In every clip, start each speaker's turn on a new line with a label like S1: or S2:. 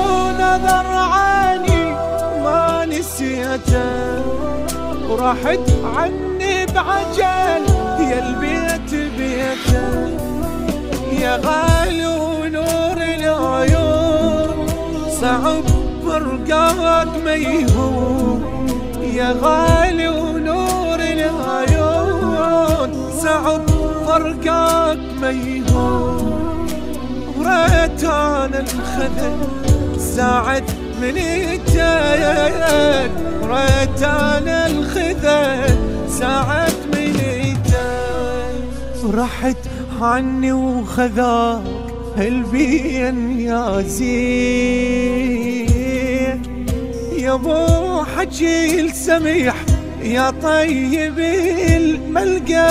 S1: ونظر عيني ما ورحت عني بعجل يا البيت بيته يا غالي فرقاك ما يهون. يا غالي ونور العيون صعب فرقاك ما يهون. وريت أنا الخذل ساعة من ايديك وريت أنا الخذل ساعة من ايديك رحت عني وخذاك البين يا زين. ابو حجي سميح يا طيب الملقى.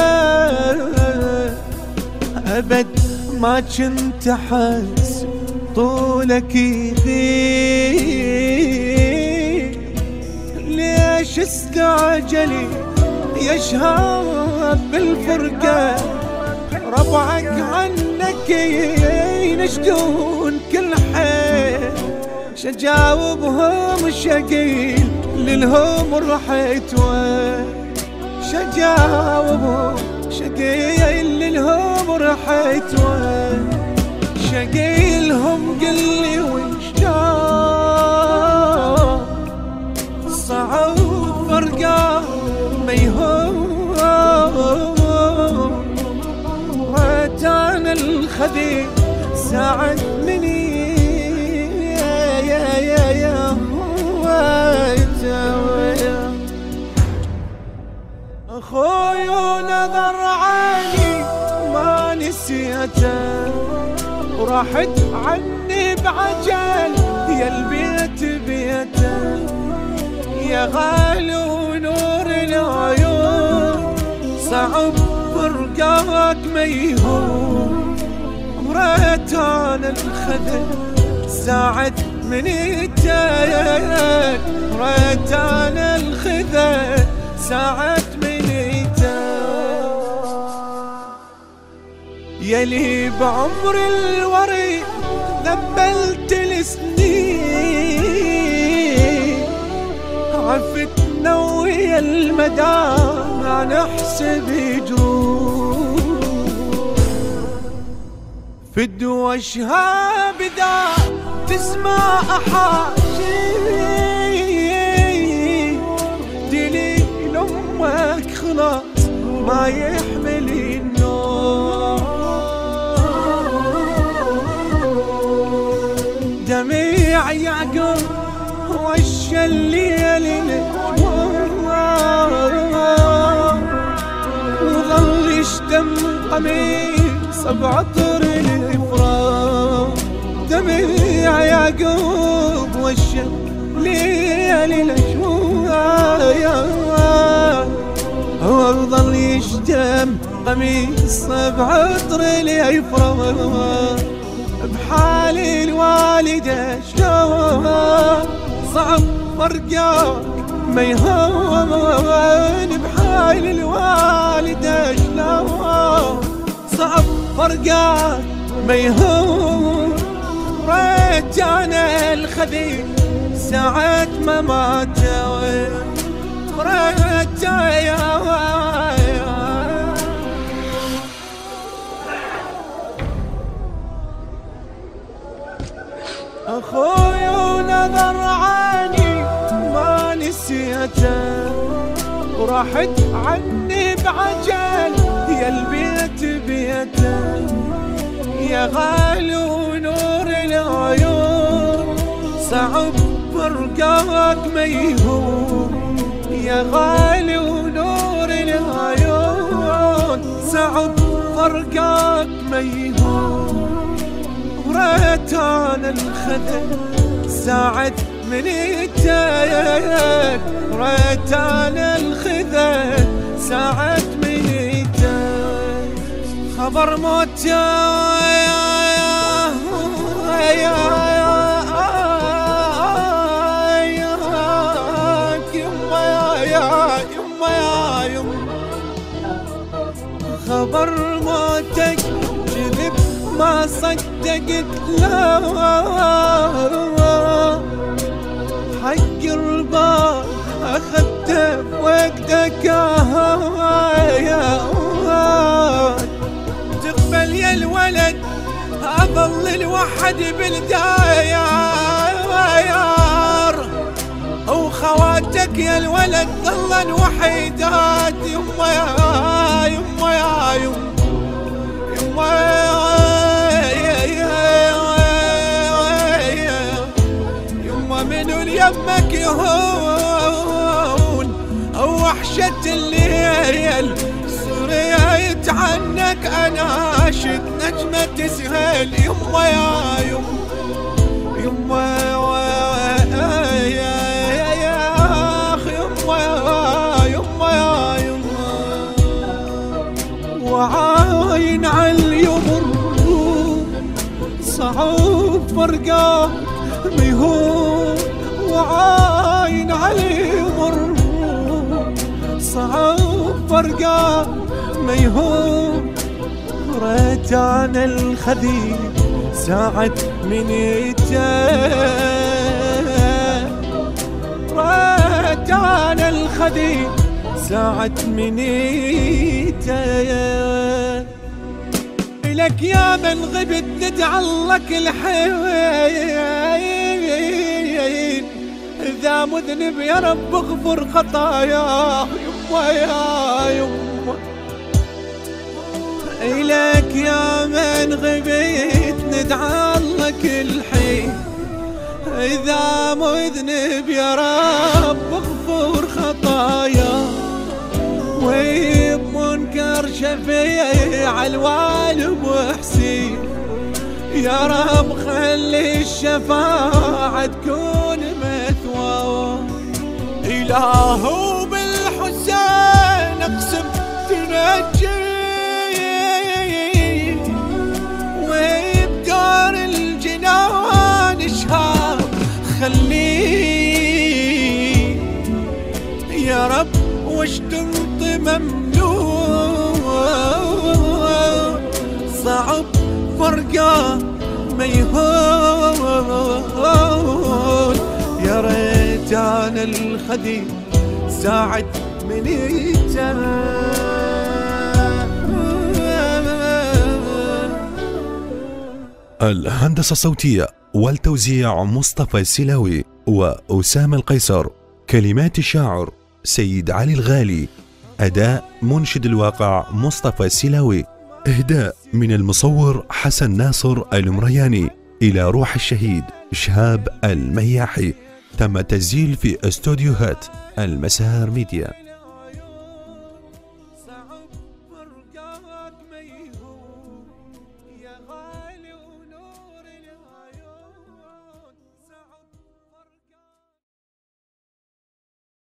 S1: أبد ما كنت أحس طولك يغيب ليش استعجلي يا شهاب بالفرقة؟ ربعك عنك ينشدون كل شجاوبهم شقيل للهم رحت وين؟ شجاوبهم شقيل للهم رحت وين؟ شقيلهم قل لي وش دار صعب فرقا ما يهون. أنا الخذي ساعد أخوي ونظر عيني ما نسيته ورحت عني بعجل يا البيت بيته يا غالي ونور العيون صعب فرقاك ما يهون. وريت أنا الخذل ساعة من ايديك وريت أنا الخذل ساعة من يلي بعمر الوري ذبلت السنين عفتنا ويا المدى ما نحسب يجروح في الدوا شهاب ذا تسمع احاجي دليل أمك خلاص ما يحمل يعقوب وش الليل وظل يشتم قميص بعطر الافراح دميع يعقوب وش الليل الاشوايا وظل يشتم قميص بعطر الافراح بحال الوالدة شلون صعب فرقاك ما يهون بحال الوالدة شلون صعب فرقاك ما يهون. ريت أنا الخذيل ساعة ما مات ريت يا أخوي عيني ما نسيته ورحت عني بعجل يا البيت بيته يا غالي ونور العيون صعب فرقاك ما يهون. يا غالي ونور العيون صعب فرقاك ما يهون. حبيت أنا انخذل ساعد من ريت أنا الخذل ساعد من خبر موت يا يا يا خبر ما صدقت لا. حق البار اخذته وقتك. يا تقبل يا الولد أظل الوحد بالداير وخواتك يا الولد ظلن وحيدات يما الليل صريت عنك اناشد نجمة تسهل يما يا يما يما وعاين عاليمر صعب فرقاك ميهون وعاين عاليمر صعب فرقاك ميهون رجعنا الخدير ساعة من رجعنا الخدير ساعة منيته لك يا من غبت ندعلك الحين. إذا مذنب يا رب اغفر خطاياه يما يا يما إليك يا من غبت ندعلك الحين. إذا مذنب يا رب اغفر خطاياه ويب منكر شفيع الوالب وحسين. يا رب خلي الشفاعة تكون مثوى إله اقسم تنجي وبدار الجنان شهاب خليه يا رب واشتم ممنوع. صعب فرقة ما يهون. يا ريتان الخديم ساعد
S2: الهندسة الصوتية والتوزيع مصطفى السلاوي وأسامة القيصر. كلمات الشاعر سيد علي الغالي. أداء منشد الواقع مصطفى السلاوي. إهداء من المصور حسن ناصر المرياني. إلى روح الشهيد شهاب المياحي. تم تسجيل في استوديوهات المسار ميديا.